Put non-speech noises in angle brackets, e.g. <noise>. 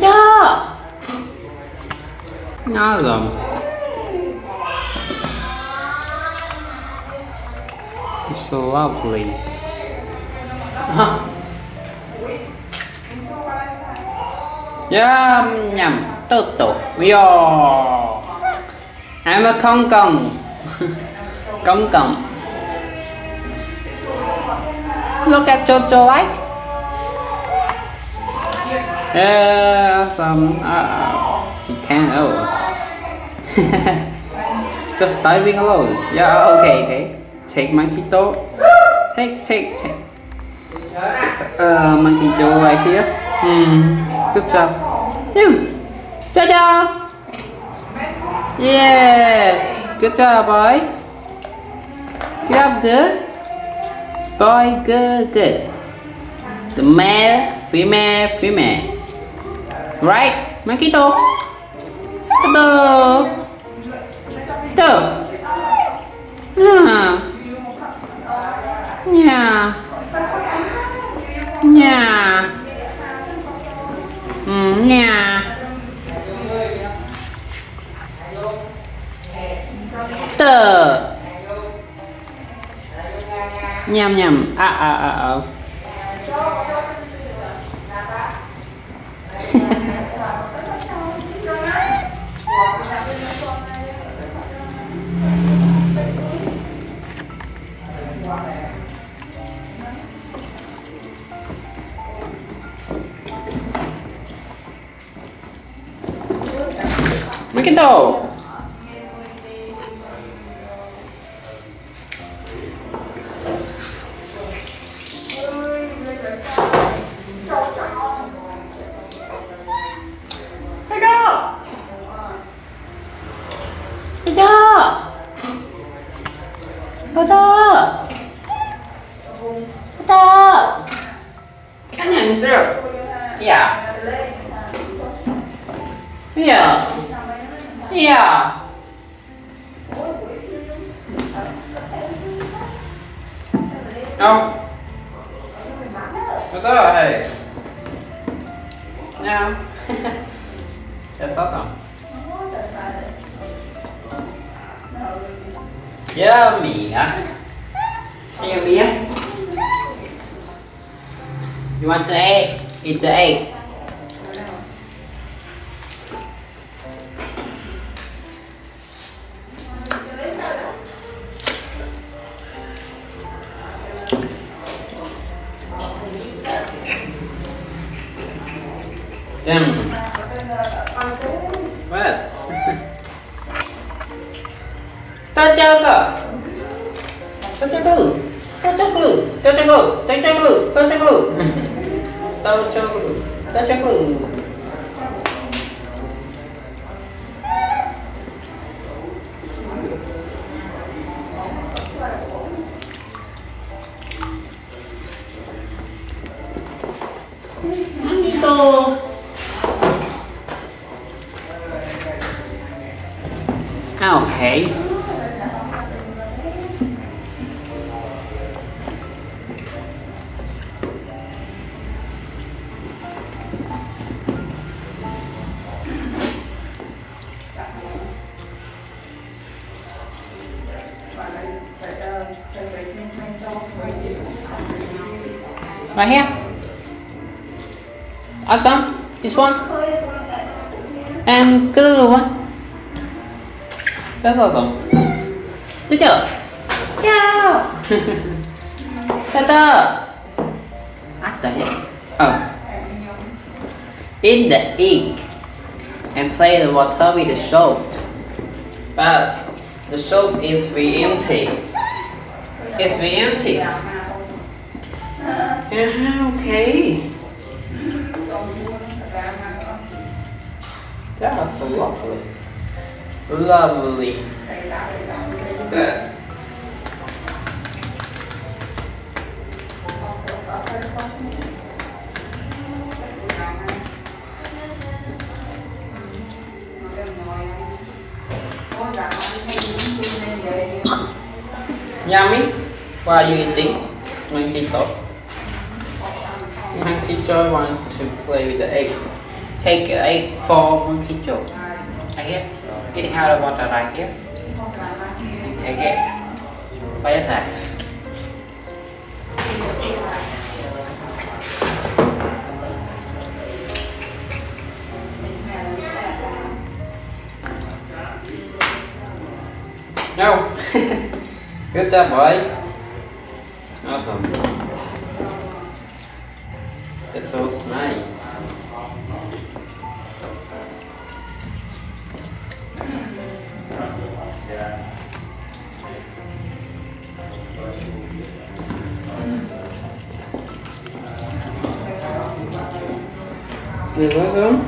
Chưa? Nó rồi. It's so lovely. Yum, nhầm, tốt tốt. Yo. I'm a công công. công công. Look at Jojo like. Yeah, some. Uh, she can. Oh. <laughs> Just diving alone. Yeah. Okay. Okay. Take monkey toe. Take. Take. Take. Uh, monkey toe right here. Hmm. Good job. You. Jojo. Yes. Good job, boy. Grab the boy, good, good. The male, female, female. Right, Makito. Tuh. Tuh. Nah. Nya. Nya. Mm, ừ, nya. Tờ. nhầm nhầm à à à à Look at dog. 가자! 가자! 아니, 안 있어요. 야. 야. Dạ. Yeah. Không. Nó tới rồi. Nha không? <laughs> Chà, sót không? Yummy hả? Yummy hả? You want to egg? Eat the egg. Damn. What? Tajaga. Tajagalu. Tajagalu. Tajagalu. Tajagalu. Tajagalu. Tajagalu. Tajagalu. Mamito. Okay. Right here. Awesome. This one. And cái little one. That's awesome. Thấy chưa? Yeah. What oh. the heck? Oh. In the ink and play the water with the soap. But the soap is very empty. It's very empty. Yeah, okay. That's so lovely. Lovely. Yummy? What are you eating? Monkey top. Monkey Joy want to play with the egg. Take the egg for Monkey Joy. Right here. Getting out of water right here. And take it. By your attack. No. Good job, boy. Awesome. That's so nice. 你说什么？